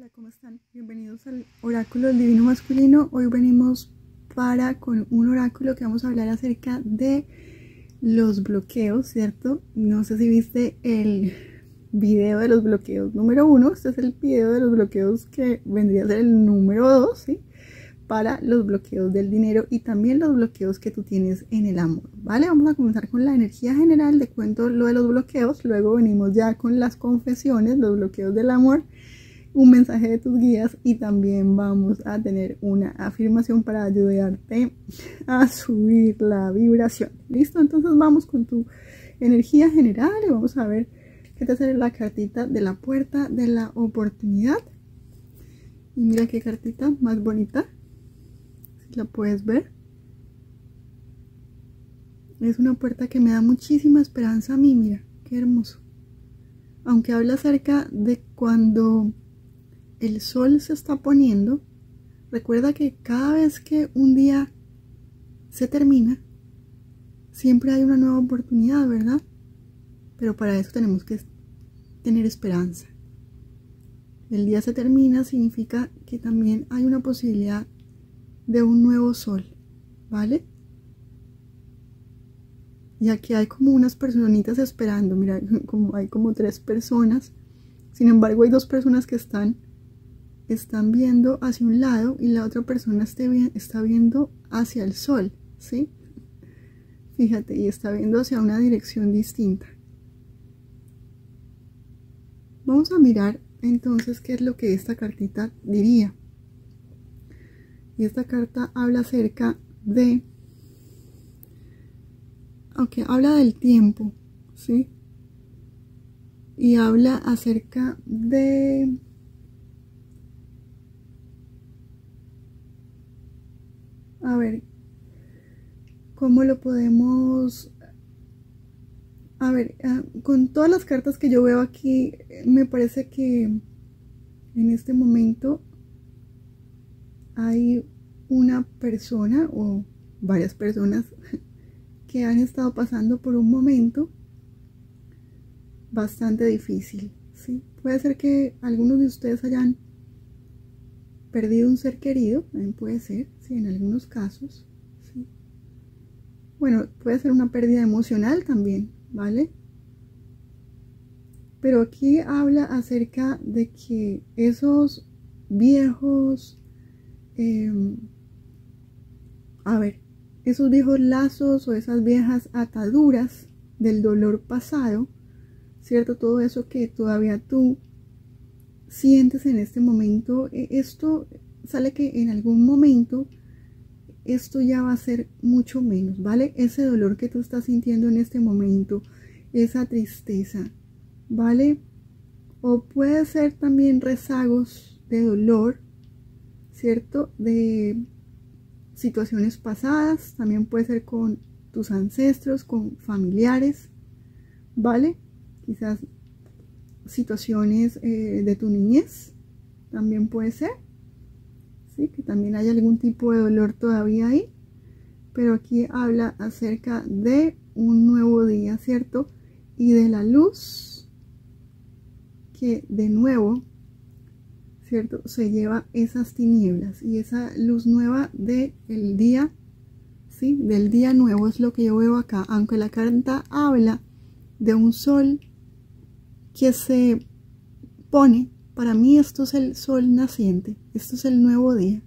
Hola, ¿cómo están? Bienvenidos al Oráculo del Divino Masculino. Hoy venimos para con un oráculo que vamos a hablar acerca de los bloqueos, ¿cierto? No sé si viste el video de los bloqueos número uno. Este es el video de los bloqueos que vendría a ser el número dos, ¿sí? Para los bloqueos del dinero y también los bloqueos que tú tienes en el amor, ¿vale? Vamos a comenzar con la energía general, de cuento lo de los bloqueos, luego venimos ya con las confesiones, los bloqueos del amor un mensaje de tus guías y también vamos a tener una afirmación para ayudarte a subir la vibración. ¿Listo? Entonces vamos con tu energía general y vamos a ver qué te hace la cartita de la puerta de la oportunidad. Y mira qué cartita más bonita. Si la puedes ver. Es una puerta que me da muchísima esperanza a mí, mira, qué hermoso. Aunque habla acerca de cuando el sol se está poniendo, recuerda que cada vez que un día se termina, siempre hay una nueva oportunidad, ¿verdad? Pero para eso tenemos que tener esperanza. El día se termina significa que también hay una posibilidad de un nuevo sol, ¿vale? Y aquí hay como unas personitas esperando, mira, como hay como tres personas. Sin embargo, hay dos personas que están están viendo hacia un lado y la otra persona está viendo hacia el sol, ¿sí? Fíjate, y está viendo hacia una dirección distinta. Vamos a mirar entonces qué es lo que esta cartita diría. Y esta carta habla acerca de... Ok, habla del tiempo, ¿sí? Y habla acerca de a ver, ¿cómo lo podemos... A ver, ah, con todas las cartas que yo veo aquí, me parece que en este momento hay una persona o varias personas que han estado pasando por un momento bastante difícil. ¿sí? Puede ser que algunos de ustedes hayan perdido un ser querido, también puede ser, en algunos casos. Bueno, puede ser una pérdida emocional también, ¿vale? Pero aquí habla acerca de que esos viejos, em, a ver, esos viejos lazos o esas viejas ataduras del dolor pasado, ¿cierto? Todo eso que todavía tú sientes en este momento, e, esto sale que en algún momento esto ya va a ser mucho menos, ¿vale? Ese dolor que tú estás sintiendo en este momento, esa tristeza, ¿vale? O puede ser también rezagos de dolor, ¿cierto? De situaciones pasadas, también puede ser con tus ancestros, con familiares, ¿vale? Quizás situaciones eh, de tu niñez, también puede ser, que también hay algún tipo de dolor todavía ahí, pero aquí habla acerca de un nuevo día, ¿cierto? Y de la luz que de nuevo, ¿cierto? Se lleva esas tinieblas y esa luz nueva del el día, ¿sí? Del día nuevo es lo que yo veo acá, aunque la carta habla de un sol que se pone, para mí esto es el sol naciente, esto es el nuevo día,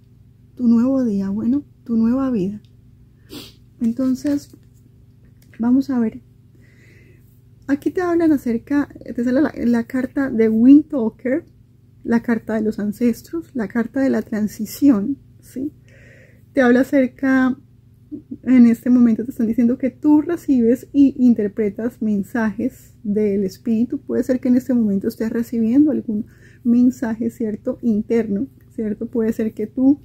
tu nuevo día, bueno, tu nueva vida. Entonces, vamos a ver. Aquí te hablan acerca, te sale la, carta de Wind Talker, la carta de los ancestros, la carta de la transición, ¿sí? Te habla acerca en este momento te están diciendo que tú recibes y interpretas mensajes del espíritu. Puede ser que en este momento estés recibiendo algún mensaje, ¿cierto? Interno, ¿cierto? Puede ser que tú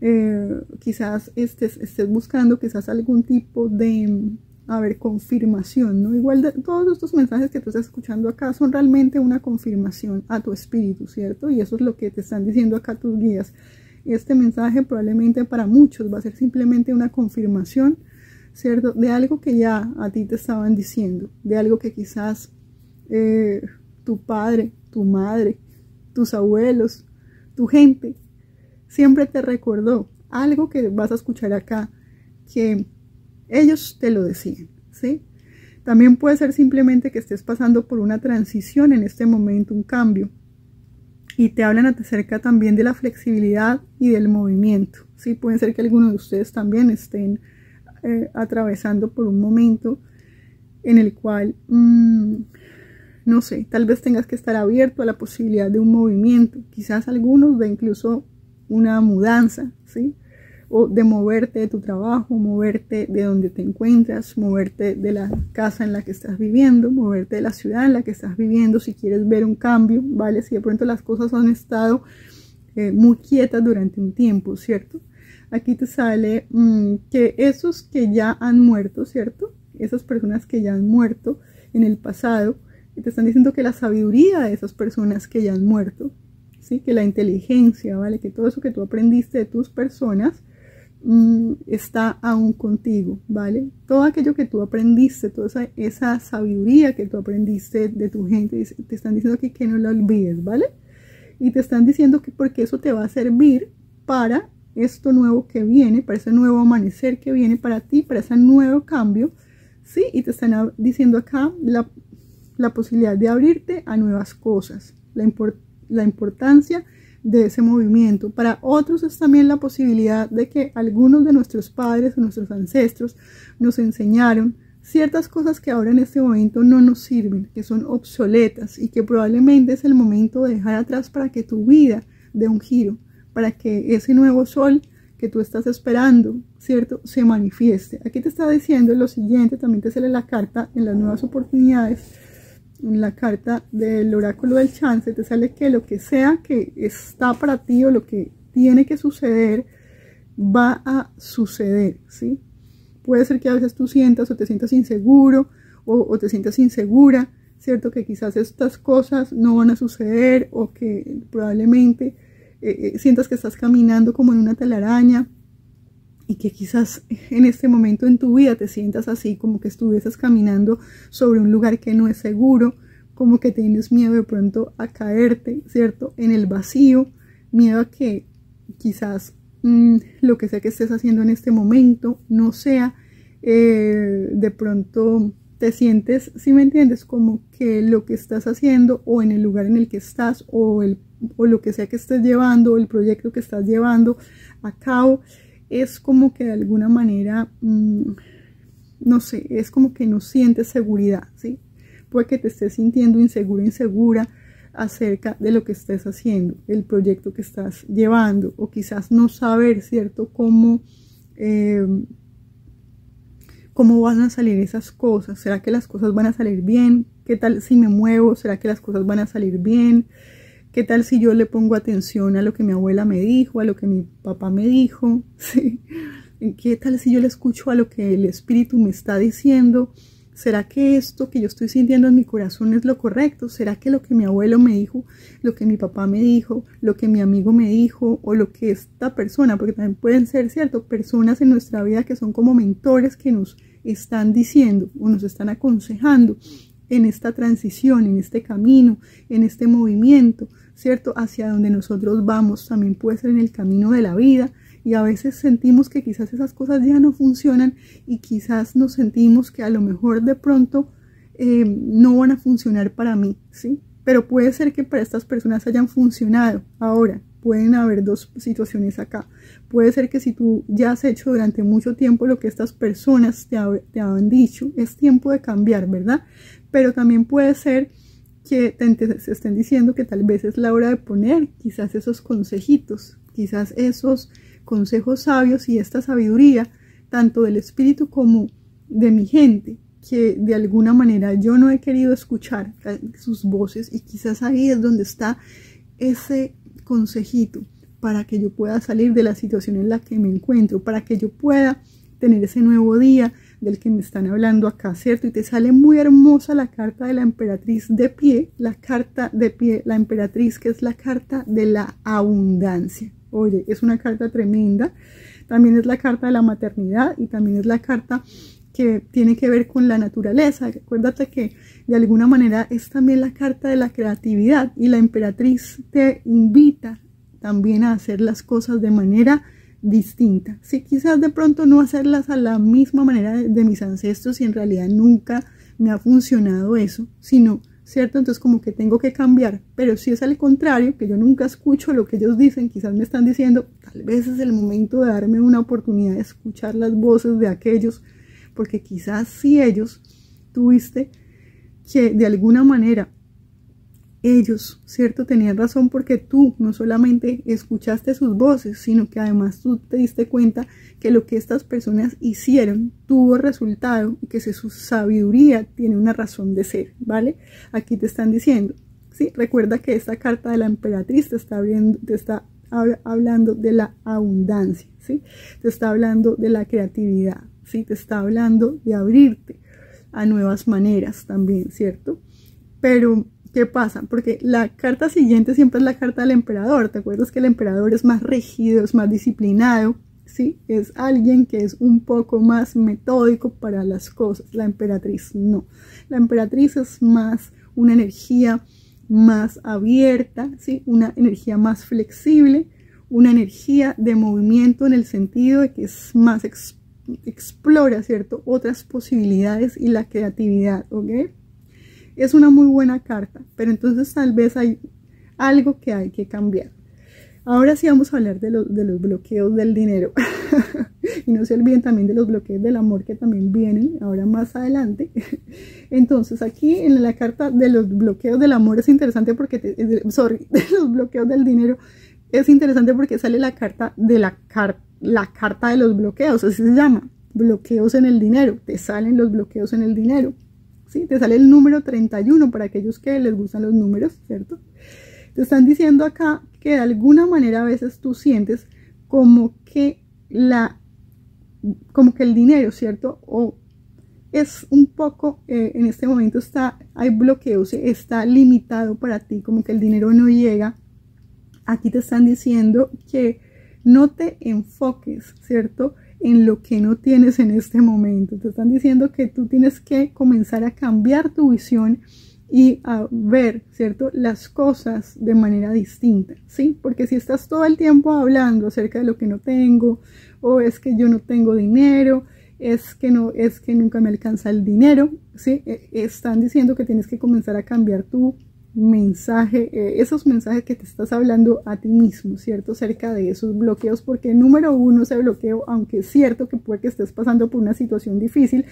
eh, quizás estés, estés buscando quizás algún tipo de, a ver, confirmación, ¿no? Igual de, todos estos mensajes que tú estás escuchando acá son realmente una confirmación a tu espíritu, ¿cierto? Y eso es lo que te están diciendo acá tus guías este mensaje probablemente para muchos va a ser simplemente una confirmación, ¿cierto? De algo que ya a ti te estaban diciendo, de algo que quizás eh, tu padre, tu madre, tus abuelos, tu gente siempre te recordó algo que vas a escuchar acá, que ellos te lo decían, ¿sí? También puede ser simplemente que estés pasando por una transición en este momento, un cambio. Y te hablan acerca también de la flexibilidad y del movimiento. Sí, puede ser que algunos de ustedes también estén eh, atravesando por un momento en el cual, mm, no sé, tal vez tengas que estar abierto a la posibilidad de un movimiento. Quizás algunos de incluso una mudanza, ¿sí? o de moverte de tu trabajo, moverte de donde te encuentras, moverte de la casa en la que estás viviendo, moverte de la ciudad en la que estás viviendo, si quieres ver un cambio, ¿vale? Si de pronto las cosas han estado eh, muy quietas durante un tiempo, ¿cierto? Aquí te sale mm, que esos que ya han muerto, ¿cierto? Esas personas que ya han muerto en el pasado, te están diciendo que la sabiduría de esas personas que ya han muerto, ¿sí? Que la inteligencia, ¿vale? Que todo eso que tú aprendiste de tus personas, Mm, está aún contigo, ¿vale? Todo aquello que tú aprendiste, toda esa, sabiduría que tú aprendiste de tu gente, te están diciendo que, que no la olvides, ¿vale? Y te están diciendo que porque eso te va a servir para esto nuevo que viene, para ese nuevo amanecer que viene para ti, para ese nuevo cambio, ¿sí? Y te están diciendo acá la, posibilidad de abrirte a nuevas cosas, la, la importancia de ese movimiento. Para otros es también la posibilidad de que algunos de nuestros padres o nuestros ancestros nos enseñaron ciertas cosas que ahora en este momento no nos sirven, que son obsoletas y que probablemente es el momento de dejar atrás para que tu vida dé un giro, para que ese nuevo sol que tú estás esperando, ¿cierto?, se manifieste. Aquí te está diciendo lo siguiente, también te sale la carta en las nuevas oportunidades en la carta del oráculo del chance te sale que lo que sea que está para ti o lo que tiene que suceder va a suceder, ¿sí? Puede ser que a veces tú sientas o te sientas inseguro o, te sientas insegura, ¿cierto? Que quizás estas cosas no van a suceder o que probablemente eh, eh, sientas que estás caminando como en una telaraña y que quizás en este momento en tu vida te sientas así, como que estuvieses caminando sobre un lugar que no es seguro, como que tienes miedo de pronto a caerte, ¿cierto? En el vacío, miedo a que quizás mm, lo que sea que estés haciendo en este momento no sea eh, de pronto te sientes, si me entiendes, como que lo que estás haciendo o en el lugar en el que estás o, el, o lo que sea que estés llevando o el proyecto que estás llevando a cabo es como que de alguna manera, mm, no sé, es como que no sientes seguridad, ¿sí? Puede que te estés sintiendo inseguro, insegura acerca de lo que estés haciendo, el proyecto que estás llevando, o quizás no saber, ¿cierto?, cómo, eh, cómo van a salir esas cosas. ¿Será que las cosas van a salir bien? ¿Qué tal si me muevo? ¿Será que las cosas van a salir bien? ¿Qué tal si yo le pongo atención a lo que mi abuela me dijo, a lo que mi papá me dijo? ¿Qué tal si yo le escucho a lo que el espíritu me está diciendo? ¿Será que esto que yo estoy sintiendo en mi corazón es lo correcto? ¿Será que lo que mi abuelo me dijo, lo que mi papá me dijo, lo que mi amigo me dijo o lo que esta persona, porque también pueden ser, ¿cierto? Personas en nuestra vida que son como mentores que nos están diciendo o nos están aconsejando en esta transición, en este camino, en este movimiento, ¿cierto? Hacia donde nosotros vamos, también puede ser en el camino de la vida. Y a veces sentimos que quizás esas cosas ya no funcionan y quizás nos sentimos que a lo mejor de pronto eh, no van a funcionar para mí, ¿sí? Pero puede ser que para estas personas hayan funcionado. Ahora, pueden haber dos situaciones acá. Puede ser que si tú ya has hecho durante mucho tiempo lo que estas personas te, te han dicho, es tiempo de cambiar, ¿verdad? Pero también puede ser que se estén diciendo que tal vez es la hora de poner quizás esos consejitos, quizás esos consejos sabios y esta sabiduría, tanto del espíritu como de mi gente, que de alguna manera yo no he querido escuchar sus voces y quizás ahí es donde está ese consejito para que yo pueda salir de la situación en la que me encuentro, para que yo pueda tener ese nuevo día, del que me están hablando acá, ¿cierto? Y te sale muy hermosa la carta de la emperatriz de pie, la carta de pie, la emperatriz que es la carta de la abundancia. Oye, es una carta tremenda. También es la carta de la maternidad y también es la carta que tiene que ver con la naturaleza. Acuérdate que de alguna manera es también la carta de la creatividad y la emperatriz te invita también a hacer las cosas de manera distinta. Sí, quizás de pronto no hacerlas a la misma manera de, mis ancestros y en realidad nunca me ha funcionado eso, sino, ¿cierto? Entonces como que tengo que cambiar, pero si es al contrario, que yo nunca escucho lo que ellos dicen, quizás me están diciendo, tal vez es el momento de darme una oportunidad de escuchar las voces de aquellos, porque quizás si ellos tuviste que de alguna manera ellos, ¿cierto? Tenían razón porque tú no solamente escuchaste sus voces, sino que además tú te diste cuenta que lo que estas personas hicieron tuvo resultado y que su sabiduría tiene una razón de ser, ¿vale? Aquí te están diciendo, ¿sí? Recuerda que esta carta de la emperatriz te está, te está hablando de la abundancia, ¿sí? Te está hablando de la creatividad, ¿sí? Te está hablando de abrirte a nuevas maneras también, ¿cierto? Pero ¿Qué pasa? Porque la carta siguiente siempre es la carta del emperador. ¿Te acuerdas que el emperador es más rígido, es más disciplinado? ¿Sí? Es alguien que es un poco más metódico para las cosas. La emperatriz no. La emperatriz es más una energía más abierta, ¿sí? Una energía más flexible, una energía de movimiento en el sentido de que es más explora, ¿cierto? Otras posibilidades y la creatividad, ¿ok? Es una muy buena carta, pero entonces tal vez hay algo que hay que cambiar. Ahora sí vamos a hablar de, los, de los bloqueos del dinero. y no se olviden también de los bloqueos del amor que también vienen ahora más adelante. Entonces aquí en la carta de los bloqueos del amor es interesante porque, sorry, de los bloqueos del dinero es interesante porque sale la carta de la, la carta de los bloqueos, así se llama, bloqueos en el dinero, te salen los bloqueos en el dinero. Te sale el número 31 para aquellos que les gustan los números, ¿cierto? Te están diciendo acá que de alguna manera a veces tú sientes como que la como que el dinero, ¿cierto? O es un poco, eh, en este momento está, hay bloqueos, está limitado para ti, como que el dinero no llega. Aquí te están diciendo que no te enfoques, ¿cierto? En lo que no tienes en este momento. Te están diciendo que tú tienes que comenzar a cambiar tu visión y a ver, ¿cierto? Las cosas de manera distinta, ¿sí? Porque si estás todo el tiempo hablando acerca de lo que no tengo, o es que yo no tengo dinero, es que no, es que nunca me alcanza el dinero, ¿sí? E, están diciendo que tienes que comenzar a cambiar tu mensaje, eh, esos mensajes que te estás hablando a ti mismo, ¿cierto? Cerca de esos bloqueos, porque número uno, ese bloqueo, aunque es cierto que puede que estés pasando por una situación difícil,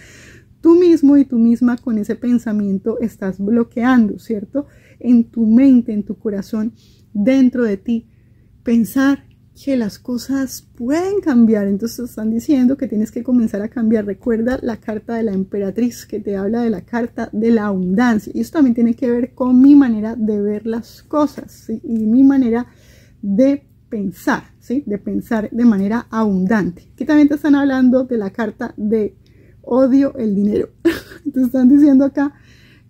tú mismo y tú misma con ese pensamiento estás bloqueando, ¿cierto? En tu mente, en tu corazón, dentro de ti, pensar que las cosas pueden cambiar. Entonces están diciendo que tienes que comenzar a cambiar. Recuerda la carta de la emperatriz que te habla de la carta de la abundancia. Y eso también tiene que ver con mi manera de ver las cosas y mi manera de pensar, ¿sí? de pensar de manera abundante. Aquí también te están hablando de la carta de odio el dinero. te están diciendo acá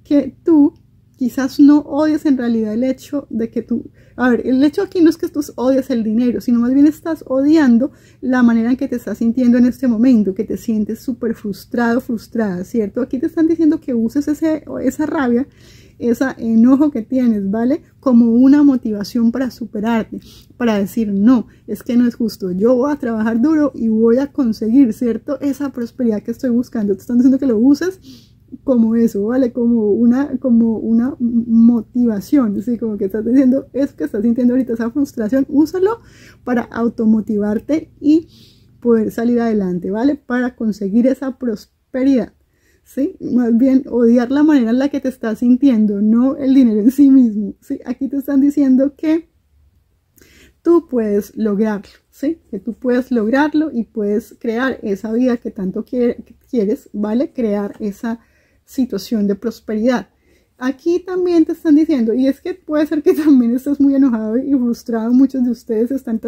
que tú quizás no odias en realidad el hecho de que tú a ver, el hecho aquí no es que tú odias el dinero, sino más bien estás odiando la manera en que te estás sintiendo en este momento, que te sientes súper frustrado, frustrada, ¿cierto? Aquí te están diciendo que uses ese, esa rabia, ese enojo que tienes, ¿vale? Como una motivación para superarte, para decir, no, es que no es justo, yo voy a trabajar duro y voy a conseguir, ¿cierto? Esa prosperidad que estoy buscando. Te están diciendo que lo uses como eso, ¿vale? Como una, como una motivación, así como que estás diciendo, es que estás sintiendo ahorita esa frustración, úsalo para automotivarte y poder salir adelante, ¿vale? Para conseguir esa prosperidad, ¿sí? Más bien odiar la manera en la que te estás sintiendo, no el dinero en sí mismo, ¿sí? Aquí te están diciendo que tú puedes lograrlo, ¿sí? Que tú puedes lograrlo y puedes crear esa vida que tanto quieres, ¿vale? Crear esa situación de prosperidad. Aquí también te están diciendo, y es que puede ser que también estés muy enojado y frustrado, muchos de ustedes están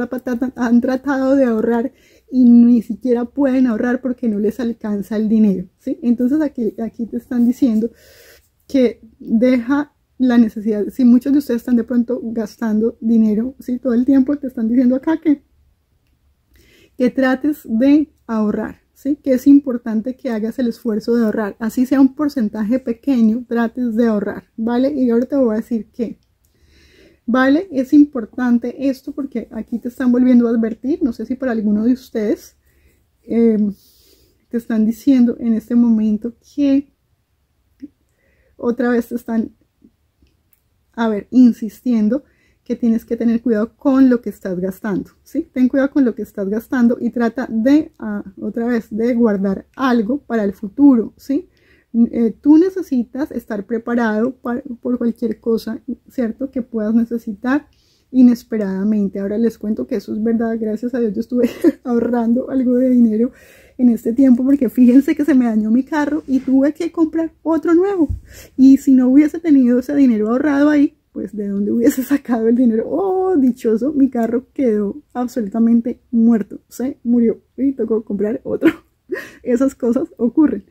han tratado de ahorrar y ni siquiera pueden ahorrar porque no les alcanza el dinero, ¿sí? Entonces aquí, aquí te están diciendo que deja la necesidad, si muchos de ustedes están de pronto gastando dinero, ¿sí? Todo el tiempo te están diciendo acá que, que trates de ahorrar, que es importante que hagas el esfuerzo de ahorrar. Así sea un porcentaje pequeño, trates de ahorrar, ¿vale? Y ahora te voy a decir que ¿vale? Es importante esto porque aquí te están volviendo a advertir, no sé si para alguno de ustedes em, te están diciendo en este momento que otra vez te están, a ver, insistiendo que tienes que tener cuidado con lo que estás gastando, ¿sí? Ten cuidado con lo que estás gastando y trata de, ah, otra vez, de guardar algo para el futuro, ¿sí? Eh, tú necesitas estar preparado por cualquier cosa, ¿cierto? Que puedas necesitar inesperadamente. Ahora les cuento que eso es verdad, gracias a Dios yo estuve ahorrando algo de dinero en este tiempo porque fíjense que se me dañó mi carro y tuve que comprar otro nuevo. Y si no hubiese tenido ese dinero ahorrado ahí, pues de dónde hubiese sacado el dinero. Oh, dichoso, mi carro quedó absolutamente muerto, se murió y tocó comprar otro. Esas cosas ocurren.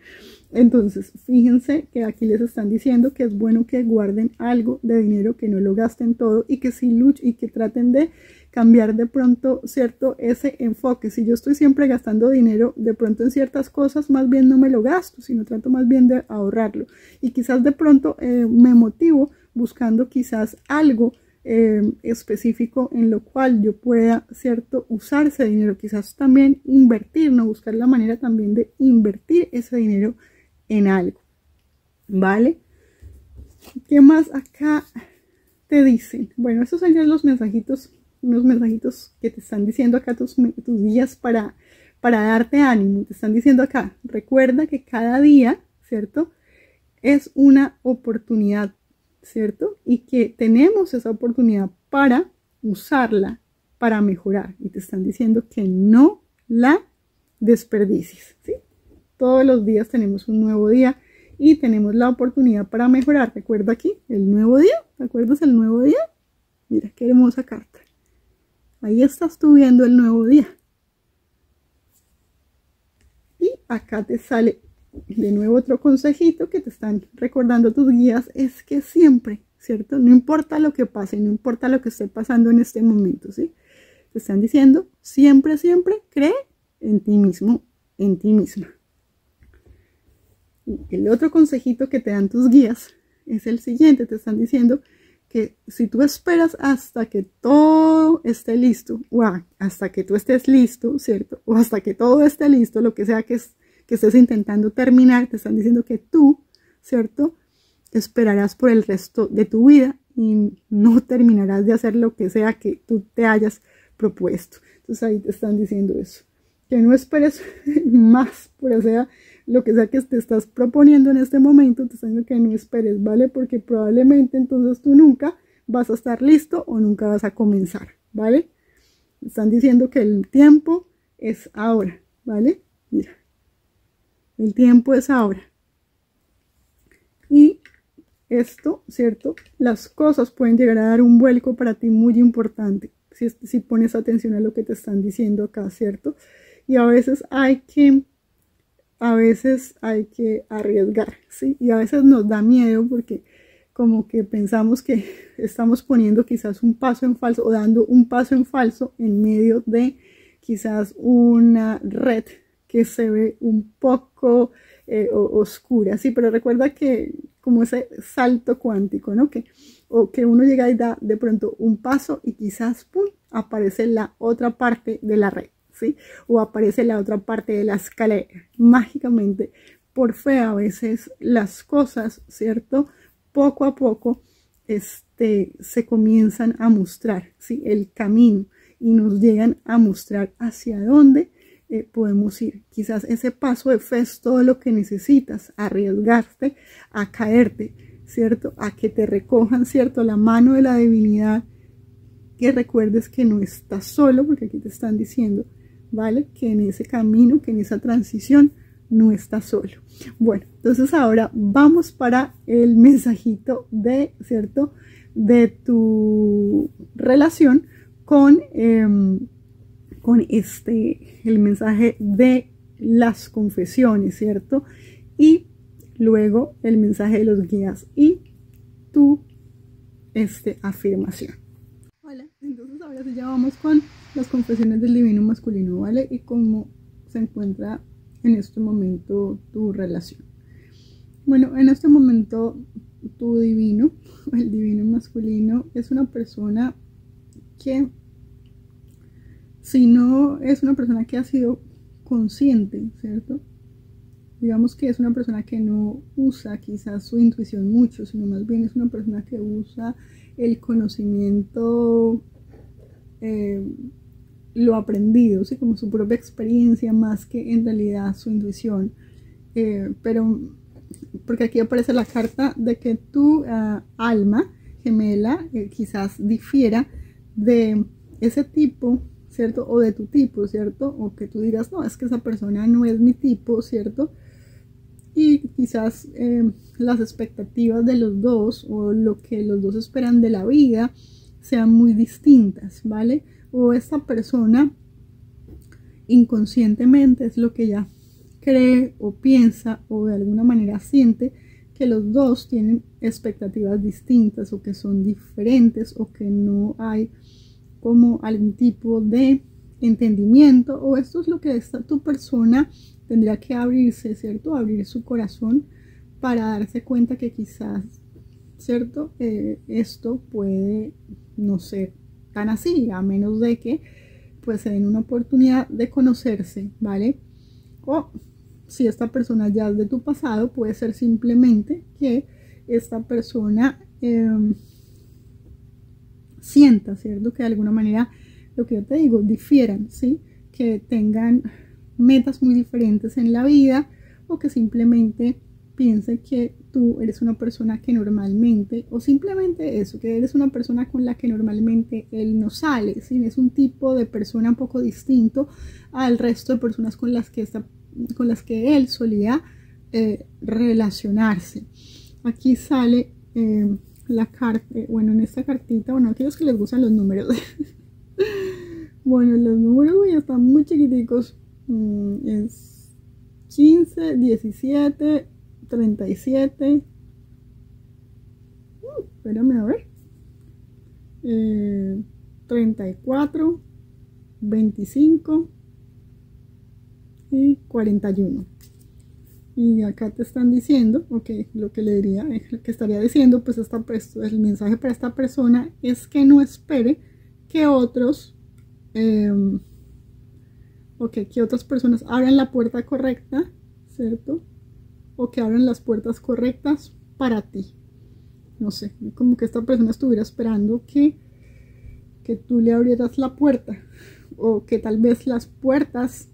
Entonces, fíjense que aquí les están diciendo que es bueno que guarden algo de dinero, que no lo gasten todo y que si luchen y que traten de cambiar de pronto, ¿cierto? Ese enfoque. Si yo estoy siempre gastando dinero, de pronto en ciertas cosas, más bien no me lo gasto, sino trato más bien de ahorrarlo. Y quizás de pronto eh, me motivo buscando quizás algo eh, específico en lo cual yo pueda, ¿cierto? Usar ese dinero, quizás también invertir, ¿no? Buscar la manera también de invertir ese dinero en algo, ¿vale? ¿Qué más acá te dicen? Bueno, estos son ya los mensajitos, unos mensajitos que te están diciendo acá tus, tus días para, para darte ánimo. Te están diciendo acá, recuerda que cada día, ¿cierto? Es una oportunidad, ¿cierto? Y que tenemos esa oportunidad para usarla, para mejorar. Y te están diciendo que no la desperdicies, ¿sí? Todos los días tenemos un nuevo día y tenemos la oportunidad para mejorar. Recuerda aquí el nuevo día. ¿Te acuerdas el nuevo día? Mira qué hermosa carta. Ahí estás tú viendo el nuevo día. Y acá te sale de nuevo otro consejito que te están recordando tus guías. Es que siempre, ¿cierto? No importa lo que pase, no importa lo que esté pasando en este momento, ¿sí? Te están diciendo, siempre, siempre cree en ti mismo, en ti misma el otro consejito que te dan tus guías es el siguiente, te están diciendo que si tú esperas hasta que todo esté listo, o hasta que tú estés listo, ¿cierto? O hasta que todo esté listo, lo que sea que, que estés intentando terminar, te están diciendo que tú, ¿cierto? Esperarás por el resto de tu vida y no terminarás de hacer lo que sea que tú te hayas propuesto. Entonces ahí te están diciendo eso. Que no esperes más, por sea, lo que sea que te estás proponiendo en este momento, te están diciendo que no esperes, ¿vale? Porque probablemente entonces tú nunca vas a estar listo o nunca vas a comenzar, ¿vale? Están diciendo que el tiempo es ahora, ¿vale? Mira, el tiempo es ahora. Y esto, ¿cierto? Las cosas pueden llegar a dar un vuelco para ti muy importante, si, pones atención a lo que te están diciendo acá, ¿cierto? Y a veces hay que a veces hay que arriesgar, ¿sí? Y a veces nos da miedo porque como que pensamos que estamos poniendo quizás un paso en falso o dando un paso en falso en medio de quizás una red que se ve un poco eh, oscura, sí, pero recuerda que como ese salto cuántico, ¿no? Que, o que uno llega y da de pronto un paso y quizás, ¡pum!, aparece la otra parte de la red. O aparece la otra parte de la escalera. Mágicamente, por fe a veces las cosas, ¿cierto? Poco a poco este, se comienzan a mostrar, ¿sí? El camino y nos llegan a mostrar hacia dónde eh, podemos ir. Quizás ese paso de fe es todo lo que necesitas, arriesgarte a caerte, ¿cierto? A que te recojan, ¿cierto? La mano de la divinidad, que recuerdes que no estás solo, porque aquí te están diciendo ¿vale? Que en ese camino, que en esa transición no está solo. Bueno, entonces ahora vamos para el mensajito de, ¿cierto? De tu relación con, em, con este, el mensaje de las confesiones, ¿cierto? Y luego el mensaje de los guías y tu este, afirmación. Vale, entonces ahora ya vamos con las confesiones del divino masculino, ¿vale? Y cómo se encuentra en este momento tu relación. Bueno, en este momento tu divino, el divino masculino, es una persona que, si no es una persona que ha sido consciente, ¿cierto? Digamos que es una persona que no usa quizás su intuición mucho, sino más bien es una persona que usa el conocimiento, eh, lo aprendido, ¿sí? como su propia experiencia, más que en realidad su intuición. Eh, pero, porque aquí aparece la carta de que tu ah, alma gemela eh, quizás difiera de ese tipo, ¿cierto? O de tu tipo, ¿cierto? O que tú digas, no, es que esa persona no es mi tipo, ¿cierto? Y quizás eh, las expectativas de los dos o lo que los dos esperan de la vida sean muy distintas, ¿vale? O esta persona inconscientemente es lo que ya cree o piensa o de alguna manera siente que los dos tienen expectativas distintas o que son diferentes o que no hay como algún tipo de entendimiento o esto es lo que esta tu persona tendría que abrirse, ¿cierto? Abrir su corazón para darse cuenta que quizás, ¿cierto? Eh, esto puede no ser tan así, a menos de que pues se den una oportunidad de conocerse, ¿vale? O si esta persona ya es de tu pasado, puede ser simplemente que esta persona em, sienta, ¿cierto? Que de alguna manera, lo que yo te digo, difieran, ¿sí? Que tengan metas muy diferentes en la vida o que simplemente piense que tú eres una persona que normalmente, o simplemente eso, que eres una persona con la que normalmente él no sale, ¿sí? es un tipo de persona un poco distinto al resto de personas con las que está con las que él solía eh, relacionarse. Aquí sale eh, la carta, eh, bueno, en esta cartita, bueno, aquellos que les gustan los números. bueno, los números ya están muy chiquiticos. Mm, es 15, 17, 37. Uh, espérame a ver. 34, 25 y 41. Y acá te están diciendo, ok, lo que le diría, eh, lo que estaría diciendo, pues esta, el mensaje para esta persona es que no espere que otros, eh, ok, que otras personas abran la puerta correcta, ¿cierto? O que abran las puertas correctas para ti. No sé, como que esta persona estuviera esperando que, que tú le abrieras la puerta. O que tal vez las puertas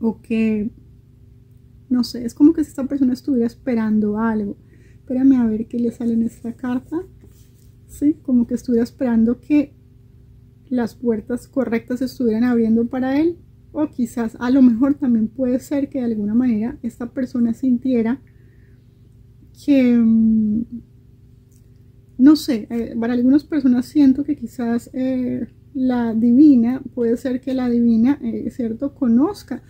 o que, no sé, es como que si esta persona estuviera esperando algo. Espérame a ver qué le sale en esta carta. Sí, como que estuviera esperando que las puertas correctas estuvieran abriendo para él. O quizás a lo mejor también puede ser que de alguna manera esta persona sintiera que, mm, no sé, eh, para algunas personas siento que quizás eh, la divina, puede ser que la divina, eh, ¿cierto?, conozca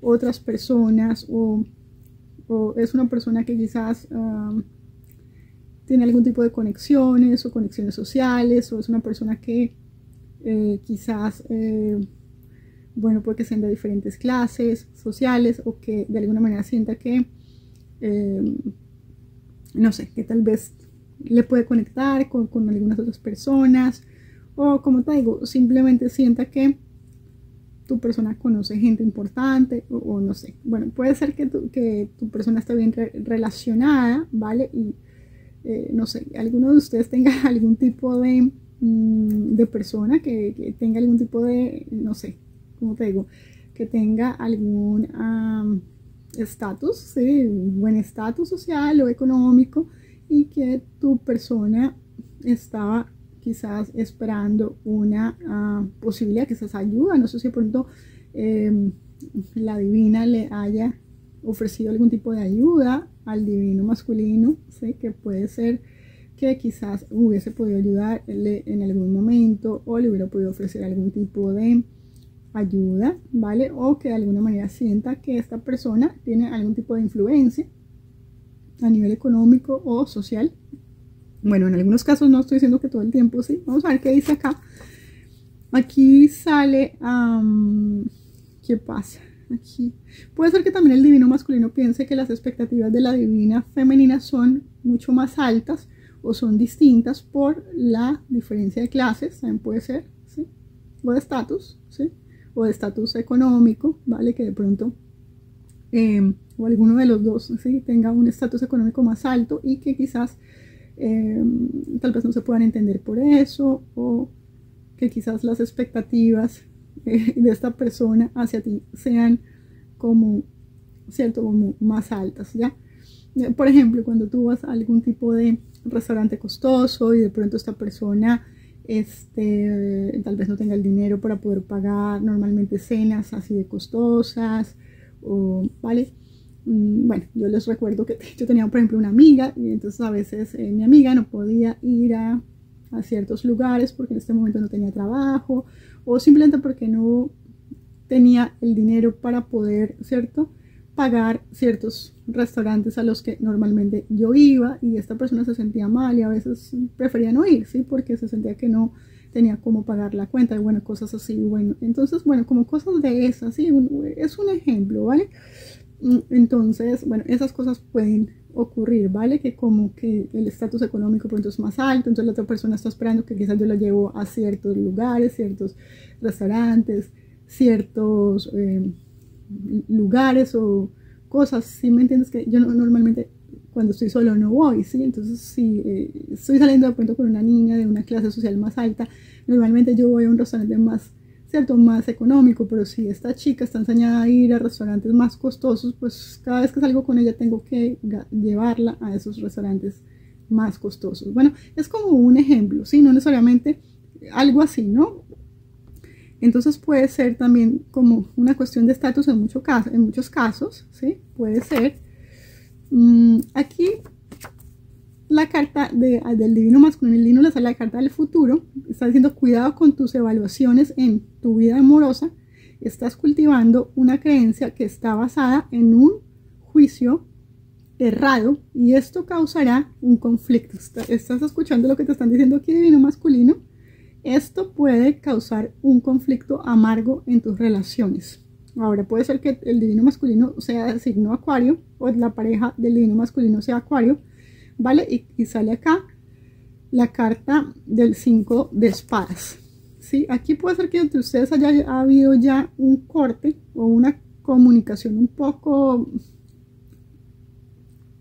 otras personas o, es una persona que quizás tiene algún tipo de conexiones o conexiones sociales o es una persona que eh, quizás, eh, bueno, puede que sean de diferentes clases sociales o que de alguna manera sienta que, eh, no sé, que tal vez le puede conectar con, con algunas otras personas o como te digo, simplemente sienta que tu persona conoce gente importante o, no sé. Bueno, puede ser que tu, que tu persona esté bien relacionada, ¿vale? Y eh, no sé, alguno de ustedes tenga algún tipo de, mm, de persona que, tenga algún tipo de, no sé, ¿cómo te digo? Que tenga algún estatus, sí, buen estatus social o económico y que tu persona estaba quizás esperando una uh, posibilidad, quizás ayuda, no sé si pronto em, la divina le haya ofrecido algún tipo de ayuda al divino masculino, ¿sí? que puede ser que quizás hubiese podido ayudarle en algún momento o le hubiera podido ofrecer algún tipo de ayuda, ¿vale? O que de alguna manera sienta que esta persona tiene algún tipo de influencia a nivel económico o social bueno, en algunos casos no estoy diciendo que todo el tiempo, sí. Vamos a ver qué dice acá. Aquí sale, ¿qué pasa? Aquí. Puede ser que también el divino masculino piense que las expectativas de la divina femenina son mucho más altas o son distintas por la diferencia de clases, también puede ser, ¿sí? O de estatus, ¿sí? O de estatus económico, ¿vale? Que de pronto, em, o alguno de los dos, ¿sí? Tenga un estatus económico más alto y que quizás em, tal vez no se puedan entender por eso, o que quizás las expectativas eh, de esta persona hacia ti sean como, ¿cierto? Como más altas, ¿ya? Eh, por ejemplo, cuando tú vas a algún tipo de restaurante costoso y de pronto esta persona este, tal vez no tenga el dinero para poder pagar normalmente cenas así de costosas, o, ¿vale? Mm, bueno, yo les recuerdo que yo tenía, por ejemplo, una amiga y entonces a veces eh, mi amiga no podía ir a, ciertos lugares porque en este momento no tenía trabajo o simplemente porque no tenía el dinero para poder, ¿cierto? pagar ciertos restaurantes a los que normalmente yo iba y esta persona se sentía mal y a veces prefería no ir, ¿sí? Porque se sentía que no tenía cómo pagar la cuenta y bueno, cosas así, bueno, entonces, bueno, como cosas de esas, ¿sí? Es un ejemplo, ¿vale? Mm, entonces, bueno, esas cosas pueden ocurrir, ¿vale? Que como que el estatus económico pronto es más alto, entonces la otra persona está esperando que quizás yo la llevo a ciertos lugares, ciertos restaurantes, ciertos... Eh, lugares o cosas, si me entiendes? Que yo normalmente cuando estoy solo no voy, ¿sí? Entonces, si eh, estoy saliendo de pronto con una niña de una clase social más alta, normalmente yo voy a un restaurante más, ¿cierto? Más económico, pero si esta chica está enseñada a ir a restaurantes más costosos, pues cada vez que salgo con ella tengo que llevarla a esos restaurantes más costosos. Bueno, es como un ejemplo, ¿sí? No necesariamente algo así, ¿no? Entonces puede ser también como una cuestión de estatus en, mucho caso, en muchos casos, ¿sí? Puede ser. Mm, aquí la carta del divino masculino, sale la carta del futuro, está diciendo cuidado con tus evaluaciones en tu vida amorosa, estás cultivando una creencia que está basada en un juicio errado y esto causará un conflicto. ¿Estás escuchando lo que te están diciendo aquí, divino masculino? Esto puede causar un conflicto amargo en tus relaciones. Ahora puede ser que el divino masculino sea signo acuario o la pareja del divino masculino sea acuario, ¿vale? Y, sale acá la carta del 5 de espadas. ¿sí? Aquí puede ser que entre ustedes haya habido ya un corte o una comunicación un poco,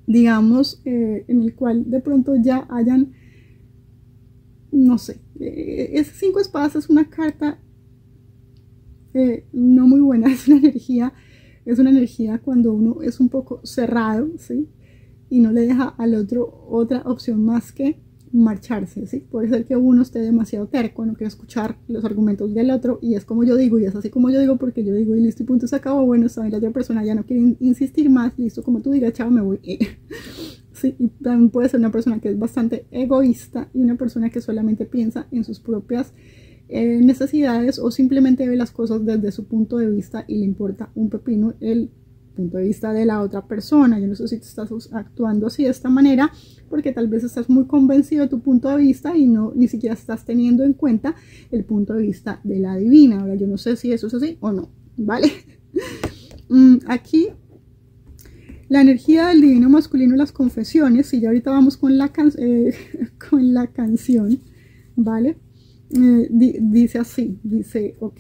digamos, eh, en el cual de pronto ya hayan no sé, eh, ese cinco espadas es una carta eh, no muy buena, es una energía, es una energía cuando uno es un poco cerrado, ¿sí? Y no le deja al otro otra opción más que marcharse, ¿sí? Puede ser que uno esté demasiado terco, no quiere escuchar los argumentos del otro y es como yo digo y es así como yo digo porque yo digo y listo y punto se acabó, bueno, sabe la otra persona ya no quiere insistir más, listo, como tú digas, chao, me voy. Sí, y también puede ser una persona que es bastante egoísta y una persona que solamente piensa en sus propias eh, necesidades o simplemente ve las cosas desde su punto de vista y le importa un pepino el punto de vista de la otra persona. Yo no sé si te estás actuando así de esta manera porque tal vez estás muy convencido de tu punto de vista y no ni siquiera estás teniendo en cuenta el punto de vista de la divina. Ahora yo no sé si eso es así o no, ¿vale? Mm, aquí la energía del divino masculino las confesiones, y ya ahorita vamos con la, eh, con la canción, ¿vale? Eh, dice así, dice, ok,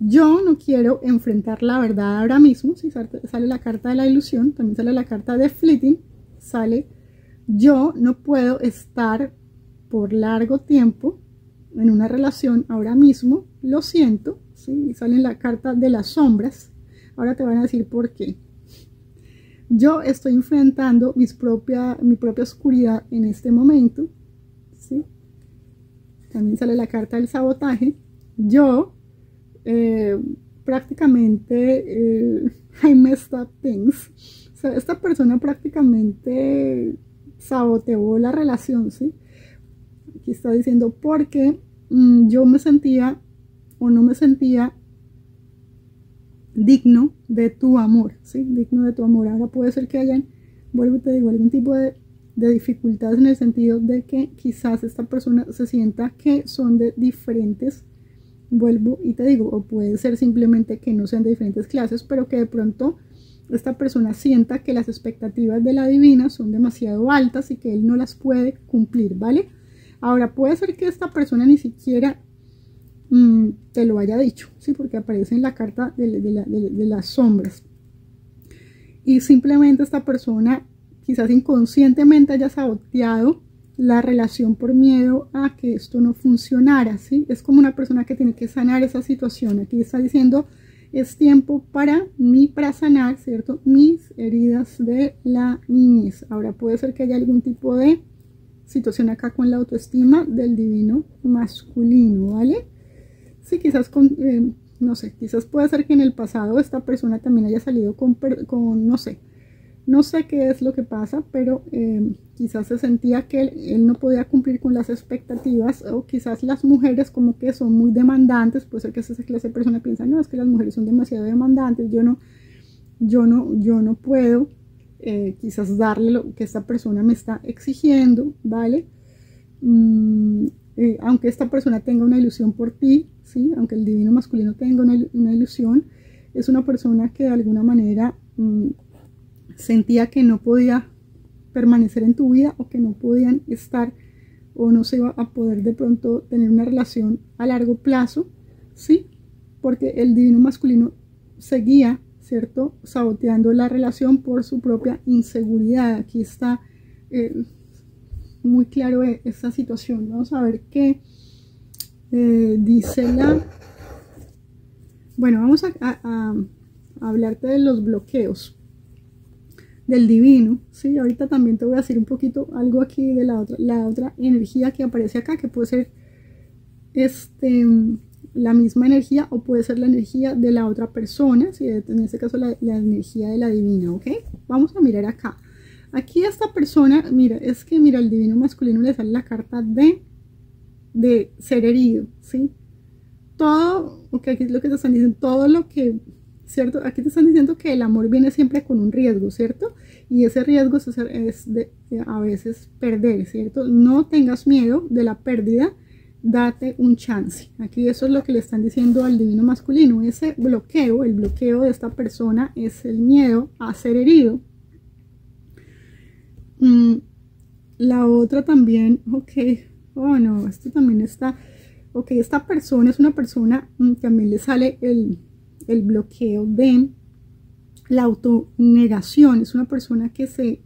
yo no quiero enfrentar la verdad ahora mismo, si sale, la carta de la ilusión, también sale la carta de fleeting, sale, yo no puedo estar por largo tiempo en una relación ahora mismo, lo siento, ¿sí? y sale la carta de las sombras, ahora te van a decir por qué. Yo estoy enfrentando mis propia, mi propia oscuridad en este momento. ¿sí? También sale la carta del sabotaje. Yo eh, prácticamente eh, I messed up things. Esta persona prácticamente saboteó la relación, ¿sí? Aquí está diciendo porque mm, yo me sentía o no me sentía digno de tu amor, ¿sí? Digno de tu amor. Ahora puede ser que hayan, vuelvo y te digo, algún tipo de, de dificultades en el sentido de que quizás esta persona se sienta que son de diferentes, vuelvo y te digo, o puede ser simplemente que no sean de diferentes clases, pero que de pronto esta persona sienta que las expectativas de la divina son demasiado altas y que él no las puede cumplir, ¿vale? Ahora, puede ser que esta persona ni siquiera mm, te lo haya dicho, ¿sí? Porque aparece en la carta de, de las sombras. Y simplemente esta persona quizás inconscientemente haya saboteado la relación por miedo a que esto no funcionara, ¿sí? Es como una persona que tiene que sanar esa situación. Aquí está diciendo, es tiempo para mí, para sanar, ¿cierto? Mis heridas de la niñez. Ahora puede ser que haya algún tipo de situación acá con la autoestima del divino masculino, ¿vale? Sí, quizás con, eh, no sé, quizás puede ser que en el pasado esta persona también haya salido con, con no sé, no sé qué es lo que pasa, pero eh, quizás se sentía que él, no podía cumplir con las expectativas o quizás las mujeres como que son muy demandantes, puede ser que esa clase de persona piensa, no, es que las mujeres son demasiado demandantes, yo no, yo no, yo no puedo eh, quizás darle lo que esta persona me está exigiendo, ¿vale? Mm, eh, aunque esta persona tenga una ilusión por ti, ¿sí? Aunque el divino masculino tenga una, ilusión, es una persona que de alguna manera mm, sentía que no podía permanecer en tu vida o que no podían estar o no se iba a poder de pronto tener una relación a largo plazo, ¿sí? Porque el divino masculino seguía, ¿cierto? Saboteando la relación por su propia inseguridad. Aquí está eh, muy claro e, esta situación. Vamos a ver qué eh, dice la... Bueno, vamos a, a hablarte de los bloqueos del divino, ¿sí? Ahorita también te voy a decir un poquito algo aquí de la otra, la otra energía que aparece acá, que puede ser este, la misma energía o puede ser la energía de la otra persona, ¿sí? en este caso la, energía de la divina, ¿ok? Vamos a mirar acá. Aquí esta persona, mira, es que mira, el divino masculino le sale la carta de, de ser herido, ¿sí? Todo, ok, aquí es lo que te están diciendo, todo lo que ¿cierto? Aquí te están diciendo que el amor viene siempre con un riesgo, ¿cierto? Y ese riesgo es de, a veces perder, ¿cierto? No tengas miedo de la pérdida, date un chance. Aquí eso es lo que le están diciendo al divino masculino. Ese bloqueo, el bloqueo de esta persona es el miedo a ser herido. Mm, la otra también, ok, oh no, esto también está, ok, esta persona es una persona, mm, también le sale el el bloqueo de la autonegación. Es una persona que se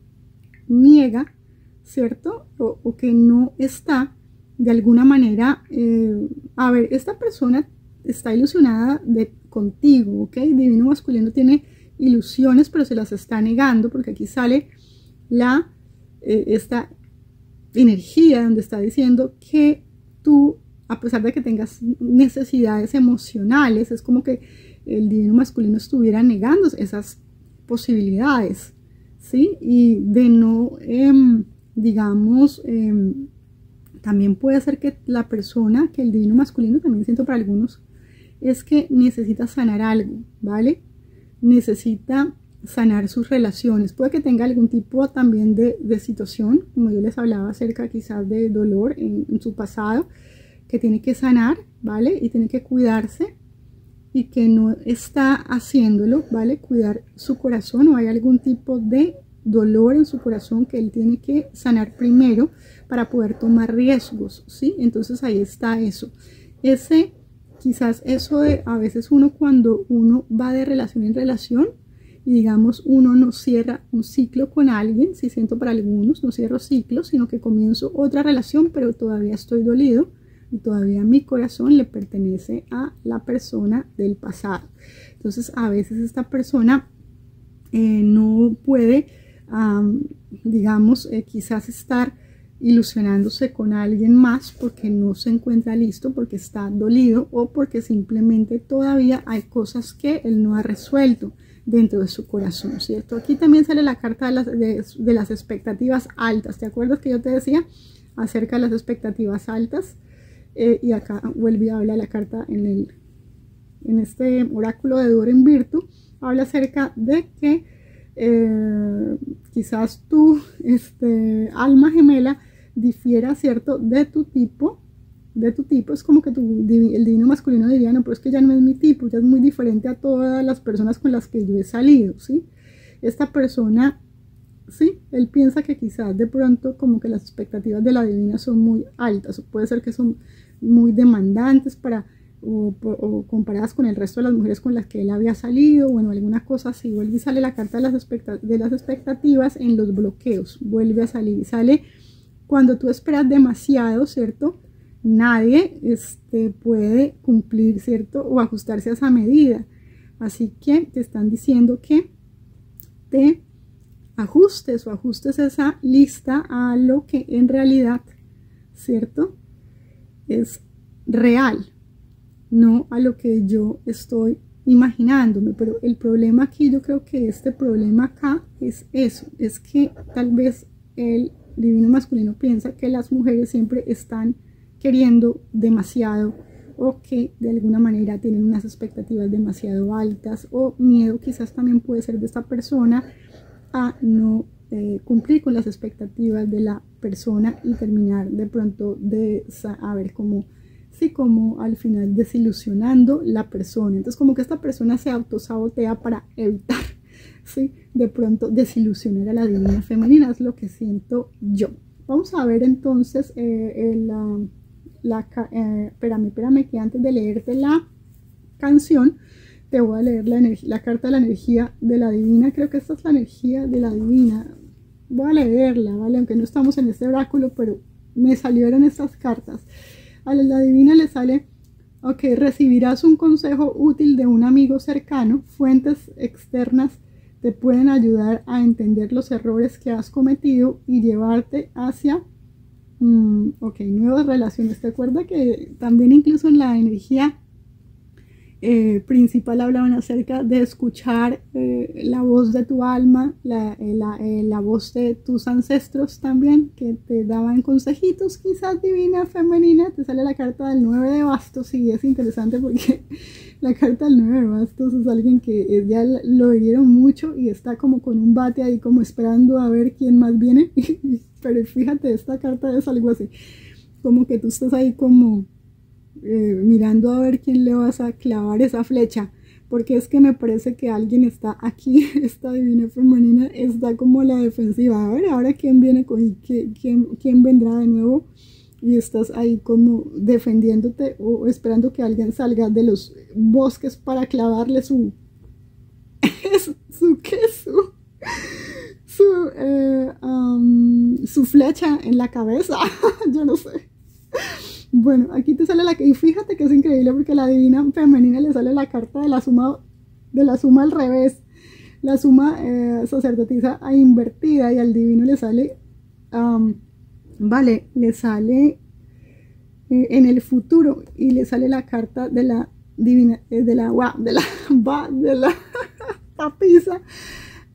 niega, ¿cierto? O, que no está de alguna manera, eh, a ver, esta persona está ilusionada de contigo, ¿ok? Divino masculino tiene ilusiones, pero se las está negando porque aquí sale la, eh, esta energía donde está diciendo que tú, a pesar de que tengas necesidades emocionales, es como que el divino masculino estuviera negando esas posibilidades, ¿sí? Y de no, em, digamos, em, también puede ser que la persona, que el divino masculino, también siento para algunos, es que necesita sanar algo, ¿vale? Necesita sanar sus relaciones. Puede que tenga algún tipo también de, situación, como yo les hablaba acerca quizás de dolor en, en su pasado, que tiene que sanar, ¿vale? Y tiene que cuidarse y que no está haciéndolo, ¿vale? Cuidar su corazón o hay algún tipo de dolor en su corazón que él tiene que sanar primero para poder tomar riesgos, ¿sí? Entonces ahí está eso. Ese, quizás eso de a veces uno cuando uno va de relación en relación y digamos uno no cierra un ciclo con alguien, si siento para algunos, no cierro ciclos, sino que comienzo otra relación, pero todavía estoy dolido y todavía mi corazón le pertenece a la persona del pasado. Entonces a veces esta persona eh, no puede, digamos, eh, quizás estar ilusionándose con alguien más porque no se encuentra listo, porque está dolido o porque simplemente todavía hay cosas que él no ha resuelto dentro de su corazón, ¿cierto? Aquí también sale la carta de las, de las expectativas altas. ¿Te acuerdas que yo te decía acerca de las expectativas altas? Eh, y acá vuelve a hablar la carta en, el, en este oráculo de Dor en Virtu, habla acerca de que eh, quizás tu este, alma gemela difiera, ¿cierto?, de tu tipo, de tu tipo, es como que el divino masculino diría, no, pero es que ya no es mi tipo, ya es muy diferente a todas las personas con las que yo he salido, ¿sí? esta persona, sí, él piensa que quizás de pronto como que las expectativas de la divina son muy altas, o puede ser que son muy demandantes para o, comparadas con el resto de las mujeres con las que él había salido, bueno, alguna cosa así, vuelve y sale la carta de las, de las expectativas en los bloqueos, vuelve a salir sale cuando tú esperas demasiado, ¿cierto? Nadie este, puede cumplir, ¿cierto? O ajustarse a esa medida. Así que te están diciendo que te ajustes o ajustes esa lista a lo que en realidad, ¿cierto? Es real, no a lo que yo estoy imaginándome. Pero el problema aquí, yo creo que este problema acá es eso, es que tal vez el divino masculino piensa que las mujeres siempre están queriendo demasiado o que de alguna manera tienen unas expectativas demasiado altas o miedo quizás también puede ser de esta persona a no eh, cumplir con las expectativas de la persona y terminar de pronto de a ver cómo sí como al final desilusionando la persona. Entonces como que esta persona se autosabotea para evitar sí de pronto desilusionar a la divina femenina es lo que siento yo. Vamos a ver entonces eh, la, la eh, espérame espérame que antes de leerte la canción te voy a leer la, la carta de la energía de la divina. Creo que esta es la energía de la divina. Voy a leerla, ¿vale? Aunque no estamos en este oráculo, pero me salieron estas cartas. A la divina le sale, ok, recibirás un consejo útil de un amigo cercano. Fuentes externas te pueden ayudar a entender los errores que has cometido y llevarte hacia, mm, ok, nuevas relaciones. Te acuerdas que también incluso en la energía eh, principal hablaban acerca de escuchar eh, la voz de tu alma, la, eh, la, voz de tus ancestros también, que te daban consejitos, quizás divina, femenina. Te sale la carta del 9 de bastos y es interesante porque la carta del 9 de bastos es alguien que ya lo hirieron mucho y está como con un bate ahí como esperando a ver quién más viene. Pero fíjate, esta carta es algo así, como que tú estás ahí como eh, mirando a ver quién le vas a clavar esa flecha, porque es que me parece que alguien está aquí, esta divina femenina está como la defensiva, a ver, ahora quién viene con quién, quién vendrá de nuevo y estás ahí como defendiéndote o esperando que alguien salga de los bosques para clavarle su su queso su, eh, su flecha en la cabeza. Yo no sé bueno, aquí te sale la que, y fíjate que es increíble porque la divina femenina le sale la carta de la suma, de la suma al revés. La suma eh, sacerdotisa a invertida y al divino le sale, vale, le sale eh, en el futuro y le sale la carta de la divina, eh, de la, de la, de la tapiza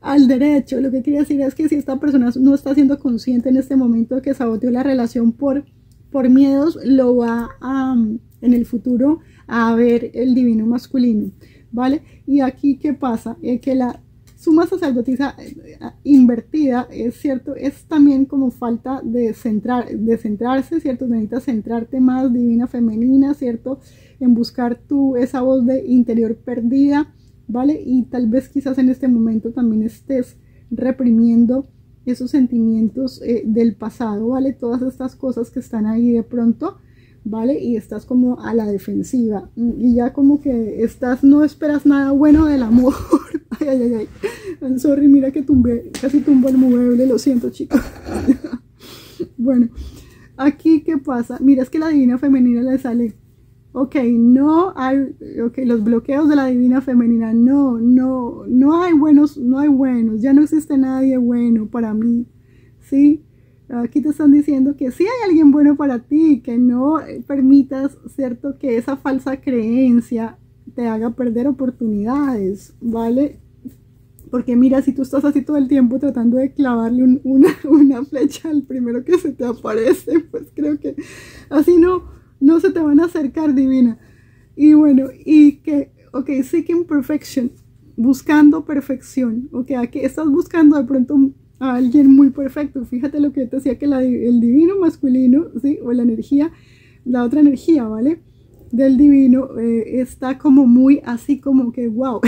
al derecho. Lo que quería decir es que si esta persona no está siendo consciente en este momento de que saboteó la relación por por miedos lo va a, en el futuro a ver el divino masculino, ¿vale? Y aquí, ¿qué pasa? Eh, que la suma sacerdotisa eh, invertida, es cierto, es también como falta de, centrar, de centrarse, ¿cierto? Necesitas centrarte más, divina femenina, ¿cierto? En buscar tú esa voz de interior perdida, ¿vale? Y tal vez quizás en este momento también estés reprimiendo esos sentimientos eh, del pasado, ¿vale? Todas estas cosas que están ahí de pronto, ¿vale? Y estás como a la defensiva y ya como que estás, no esperas nada bueno del amor. ay, ay, ay, ay. sorry, mira que tumbé, casi tumbo el mueble, lo siento chicos. bueno, aquí qué pasa, mira, es que la divina femenina le sale ok, no hay, ok, los bloqueos de la divina femenina, no, no, no hay buenos, no hay buenos, ya no existe nadie bueno para mí, ¿sí? Aquí te están diciendo que sí hay alguien bueno para ti, que no permitas, ¿cierto? Que esa falsa creencia te haga perder oportunidades, ¿vale? Porque mira, si tú estás así todo el tiempo tratando de clavarle una, una flecha al primero que se te aparece, pues creo que así no, no se te van a acercar, divina. Y bueno, y que, ok, seeking perfection, buscando perfección, ok, aquí estás buscando de pronto a alguien muy perfecto. Fíjate lo que te decía que el divino masculino, ¿sí? O la energía, la otra energía, ¿vale? Del divino eh, está como muy así como que, wow.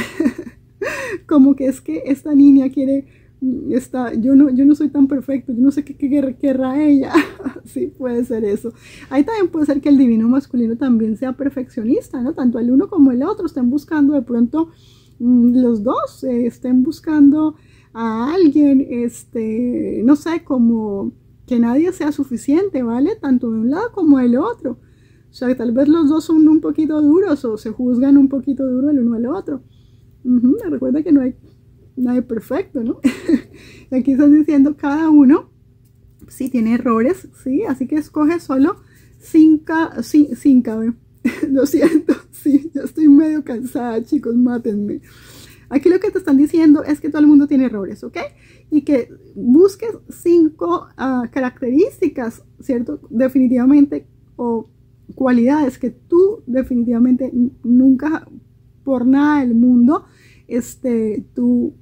como que es que esta niña quiere, está, yo no, yo no soy tan perfecto, yo no sé qué, qué querrá ella. sí, puede ser eso. Ahí también puede ser que el divino masculino también sea perfeccionista, ¿no? Tanto el uno como el otro estén buscando de pronto, mm, los dos eh, estén buscando a alguien, este, no sé, como que nadie sea suficiente, ¿vale? Tanto de un lado como del otro. O sea, que tal vez los dos son un poquito duros o se juzgan un poquito duro el uno al otro. recuerda que no hay nadie perfecto, ¿no? Aquí estás diciendo cada uno, sí, tiene errores, sí, así que escoge solo cinco, cinco, lo siento, sí, ya estoy medio cansada, chicos, mátenme. Aquí lo que te están diciendo es que todo el mundo tiene errores, ¿ok? Y que busques cinco ah, características, ¿cierto? Definitivamente, o cualidades que tú definitivamente nunca por nada del mundo, este, tú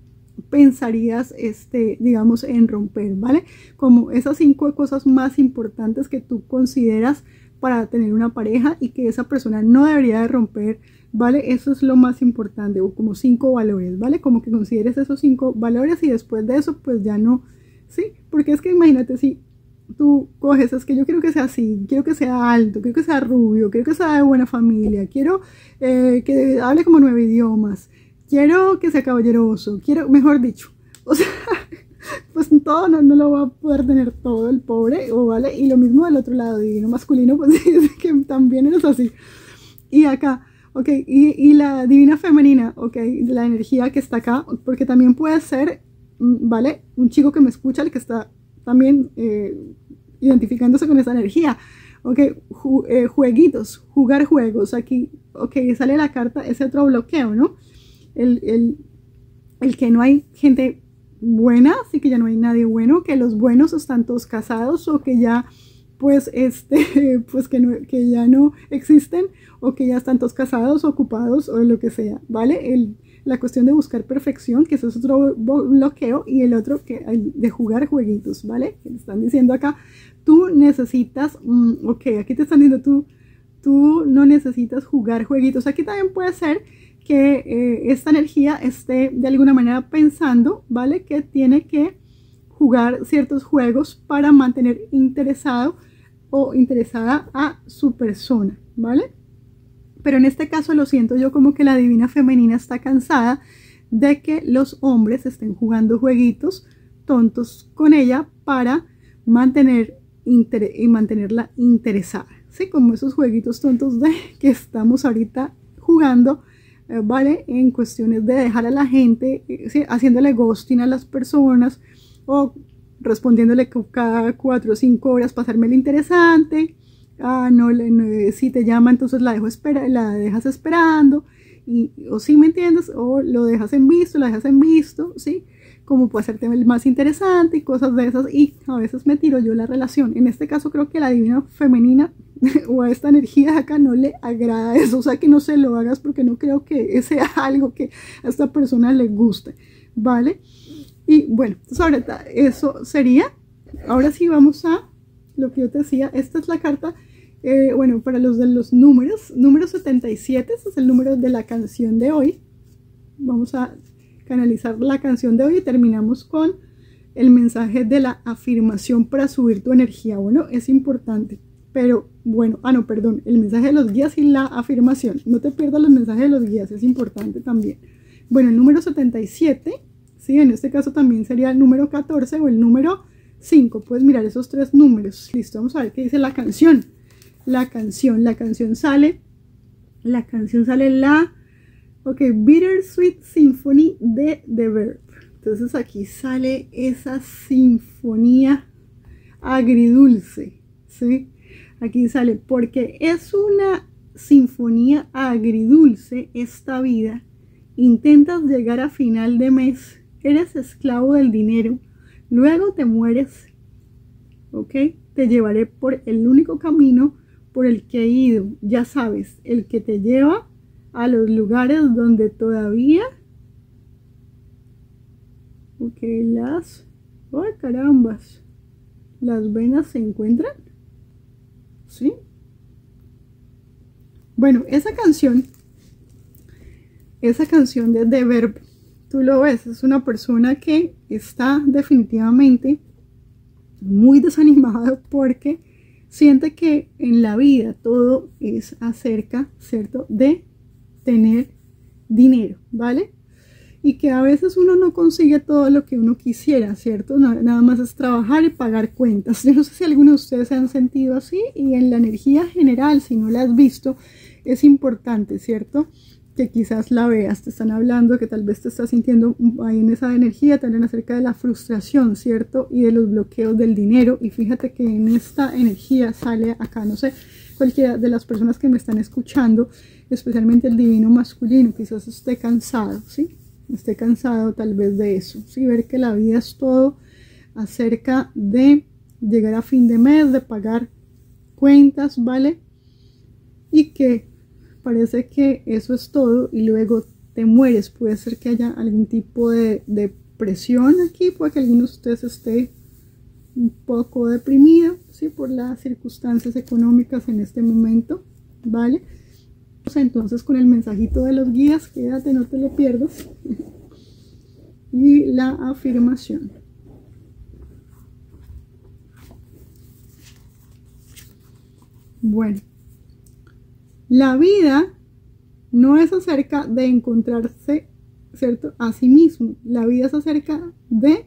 pensarías, este, digamos, en romper, ¿vale? Como esas cinco cosas más importantes que tú consideras para tener una pareja y que esa persona no debería de romper ¿vale? Eso es lo más importante, o como cinco valores, ¿vale? Como que consideres esos cinco valores y después de eso, pues ya no, ¿sí? Porque es que imagínate si tú coges, es que yo quiero que sea así, quiero que sea alto, quiero que sea rubio, quiero que sea de buena familia, quiero eh, que hable como nueve idiomas, quiero que sea caballeroso, quiero, mejor dicho, o sea, pues todo no, no, lo va a poder tener todo el pobre, o vale, y lo mismo del otro lado, divino masculino, pues dice que también eres así. Y acá, Ok, y, la divina femenina, ok, la energía que está acá, porque también puede ser, mm, ¿vale? Un chico que me escucha, el que está también eh, identificándose con esa energía. Ok, eh, jueguitos, jugar juegos. Aquí, ok, sale la carta, ese otro bloqueo, ¿no? El, el, el que no hay gente buena, así que ya no hay nadie bueno, que los buenos están todos casados o que ya pues este pues que, no, que ya no existen o que ya están todos casados, ocupados o lo que sea, ¿vale? El, la cuestión de buscar perfección, que eso es otro bloqueo, y el otro que de jugar jueguitos, ¿vale? Que te están diciendo acá, tú necesitas, mm, ok, aquí te están diciendo tú, tú no necesitas jugar jueguitos. Aquí también puede ser que eh, esta energía esté de alguna manera pensando, ¿vale? Que tiene que jugar ciertos juegos para mantener interesado o interesada a su persona, ¿vale? Pero en este caso lo siento yo como que la divina femenina está cansada de que los hombres estén jugando jueguitos tontos con ella para mantener y mantenerla interesada. ¿sí? Como esos jueguitos tontos de que estamos ahorita jugando, ¿vale? En cuestiones de dejar a la gente, eh, haciéndole ghosting a las personas o respondiéndole cada cuatro o cinco horas para hacerme el interesante, ah, no, si te llama, entonces la, dejo espera, la dejas esperando, y, o si me entiendes, o lo dejas en visto, la dejas en visto, ¿sí? Como puede hacerte más interesante y cosas de esas, y a veces me tiro yo la relación. En este caso creo que la divina femenina o a esta energía acá no le agrada eso, o sea que no se lo hagas porque no creo que sea algo que a esta persona le guste, ¿vale? Y bueno, sobre eso sería. Ahora sí vamos a lo que yo te decía. Esta es la carta eh, bueno, para los de los números, número 77, este es el número de la canción de hoy. Vamos a canalizar la canción de hoy y terminamos con el mensaje de la afirmación para subir tu energía. Bueno, es importante, pero bueno, ah, no, perdón, el mensaje de los guías y la afirmación. No te pierdas los mensajes de los guías, es importante también. Bueno, el número 77, sí, en este caso también sería el número 14 o el número 5. Puedes mirar esos tres números. Listo, vamos a ver qué dice la canción la canción. La canción sale, la canción sale la, ok, Bittersweet Symphony de The Verb. Entonces aquí sale esa sinfonía agridulce, ¿sí? Aquí sale, porque es una sinfonía agridulce esta vida. Intentas llegar a final de mes, eres esclavo del dinero, luego te mueres, ¿ok? Te llevaré por el único camino por el que he ido, ya sabes, el que te lleva a los lugares donde todavía... Ok, las... ¡Ay, carambas! ¿Las venas se encuentran? ¿Sí? Bueno, esa canción, esa canción de The Verb, tú lo ves, es una persona que está definitivamente muy desanimada porque siente que en la vida todo es acerca, ¿cierto?, de tener dinero, ¿vale? Y que a veces uno no consigue todo lo que uno quisiera, ¿cierto? nada más es trabajar y pagar cuentas. Yo no sé si alguno de ustedes se han sentido así y en la energía general, si no la has visto, es importante, ¿cierto? que quizás la veas, te están hablando, que tal vez te estás sintiendo ahí en esa energía, también acerca de la frustración, ¿cierto? Y de los bloqueos del dinero. Y fíjate que en esta energía sale acá, no sé, cualquiera de las personas que me están escuchando, especialmente el divino masculino, quizás esté cansado, ¿sí? Esté cansado tal vez de eso, ¿sí? Ver que la vida es todo acerca de llegar a fin de mes, de pagar cuentas, ¿vale? Y que parece que eso es todo y luego te mueres. Puede ser que haya algún tipo de depresión aquí, puede que alguno de ustedes esté un poco deprimido, ¿sí? Por las circunstancias económicas en este momento, ¿vale? Entonces con el mensajito de los guías, quédate, no te lo pierdas. y la afirmación. Bueno, la vida no es acerca de encontrarse, ¿cierto? A sí mismo. La vida es acerca de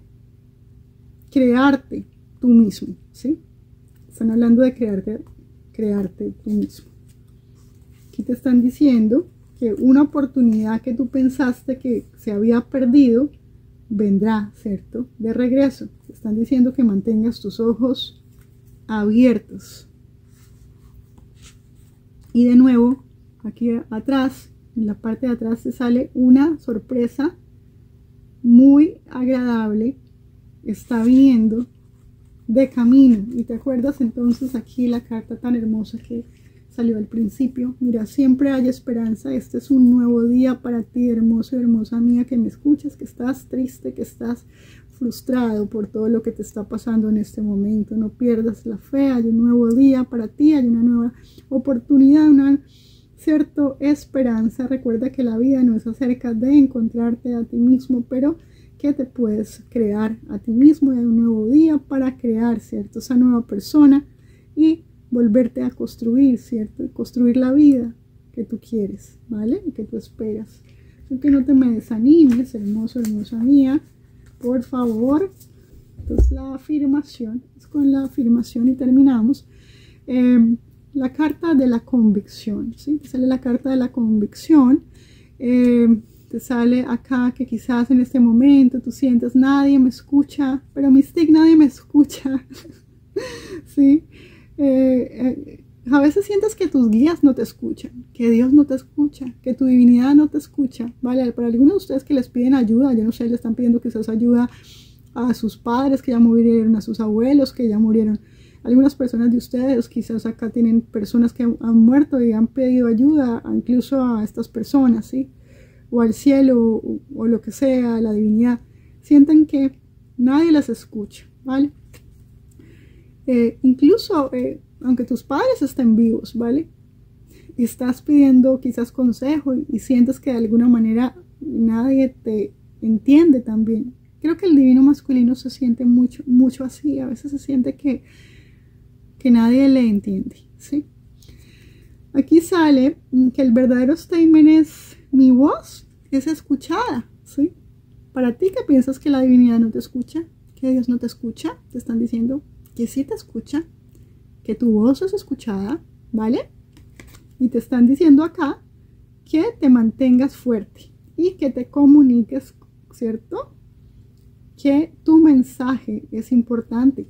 crearte tú mismo, ¿sí? Están hablando de crearte, crearte tú mismo. Aquí te están diciendo que una oportunidad que tú pensaste que se había perdido vendrá, ¿cierto? De regreso. Te están diciendo que mantengas tus ojos abiertos y de nuevo aquí atrás en la parte de atrás te sale una sorpresa muy agradable está viniendo de camino y te acuerdas entonces aquí la carta tan hermosa que salió al principio mira siempre hay esperanza este es un nuevo día para ti hermoso hermosa mía que me escuchas que estás triste que estás frustrado por todo lo que te está pasando en este momento. No pierdas la fe, hay un nuevo día para ti, hay una nueva oportunidad, una cierta esperanza. Recuerda que la vida no es acerca de encontrarte a ti mismo, pero que te puedes crear a ti mismo y un nuevo día para crear, ¿cierto? Esa nueva persona y volverte a construir, ¿cierto? Construir la vida que tú quieres, ¿vale? Y que tú esperas. que no te me desanimes, hermoso, hermosa mía por favor. Entonces la afirmación, es con la afirmación y terminamos. Em, la carta de la convicción, ¿sí? Sale la carta de la convicción. Em, te sale acá que quizás en este momento tú sientes nadie me escucha, pero Mystic nadie me escucha. ¿Sí? Eh, eh, a veces sientes que tus guías no te escuchan, que Dios no te escucha, que tu divinidad no te escucha, ¿vale? Para algunos de ustedes que les piden ayuda, yo no sé, le están pidiendo quizás ayuda a sus padres que ya murieron, a sus abuelos que ya murieron. Algunas personas de ustedes quizás acá tienen personas que han muerto y han pedido ayuda, incluso a estas personas, ¿sí? O al cielo o, lo que sea, la divinidad. Sienten que nadie las escucha, ¿vale? Eh, incluso eh, aunque tus padres estén vivos, ¿vale? Estás pidiendo quizás consejo y, sientes que de alguna manera nadie te entiende también. Creo que el divino masculino se siente mucho, mucho así. A veces se siente que, que nadie le entiende, ¿sí? Aquí sale que el verdadero statement es mi voz es escuchada, ¿sí? Para ti que piensas que la divinidad no te escucha, que Dios no te escucha, te están diciendo que sí te escucha, que tu voz es escuchada, ¿vale? Y te están diciendo acá que te mantengas fuerte y que te comuniques, ¿cierto? Que tu mensaje es importante,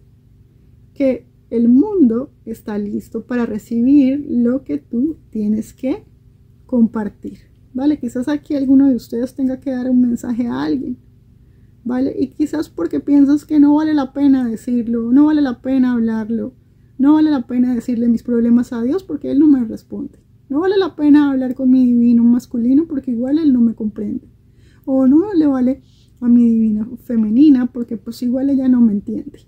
que el mundo está listo para recibir lo que tú tienes que compartir, ¿vale? Quizás aquí alguno de ustedes tenga que dar un mensaje a alguien, ¿vale? Y quizás porque piensas que no vale la pena decirlo, no vale la pena hablarlo, no vale la pena decirle mis problemas a Dios porque Él no me responde. No vale la pena hablar con mi divino masculino porque igual Él no me comprende. O no le vale a mi divina femenina porque pues igual ella no me entiende.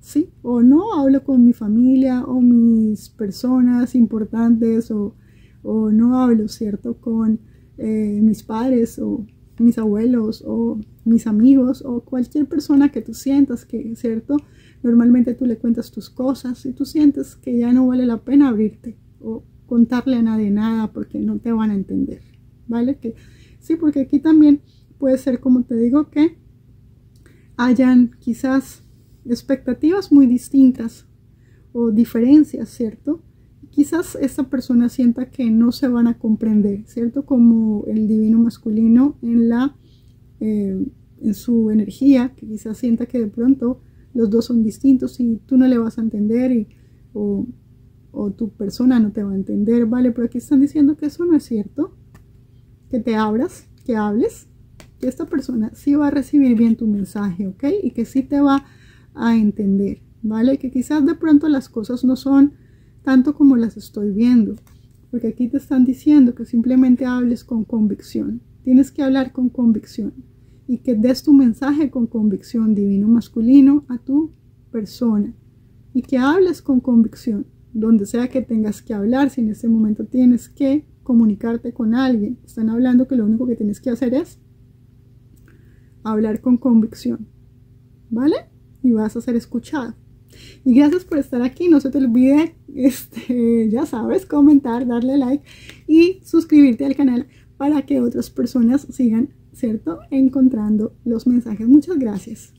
¿Sí? O no hablo con mi familia o mis personas importantes o, no hablo, ¿cierto? Con eh, mis padres o mis abuelos o mis amigos o cualquier persona que tú sientas que, ¿cierto? Normalmente tú le cuentas tus cosas y tú sientes que ya no vale la pena abrirte o contarle a nadie nada porque no te van a entender, ¿vale? Que sí, porque aquí también puede ser como te digo que hayan quizás expectativas muy distintas o diferencias, ¿cierto? Quizás esta persona sienta que no se van a comprender, ¿cierto? Como el divino masculino en la eh, en su energía, que quizás sienta que de pronto los dos son distintos y tú no le vas a entender y, o, o tu persona no te va a entender, ¿vale? Pero aquí están diciendo que eso no es cierto, que te abras, que hables, que esta persona sí va a recibir bien tu mensaje, ¿ok? Y que sí te va a entender, ¿vale? Que quizás de pronto las cosas no son tanto como las estoy viendo, porque aquí te están diciendo que simplemente hables con convicción, tienes que hablar con convicción y que des tu mensaje con convicción divino masculino a tu persona y que hables con convicción, donde sea que tengas que hablar, si en este momento tienes que comunicarte con alguien, están hablando que lo único que tienes que hacer es hablar con convicción, ¿vale? Y vas a ser escuchado. Y gracias por estar aquí. No se te olvide, este, ya sabes, comentar, darle like y suscribirte al canal para que otras personas sigan, ¿cierto? Encontrando los mensajes. Muchas gracias.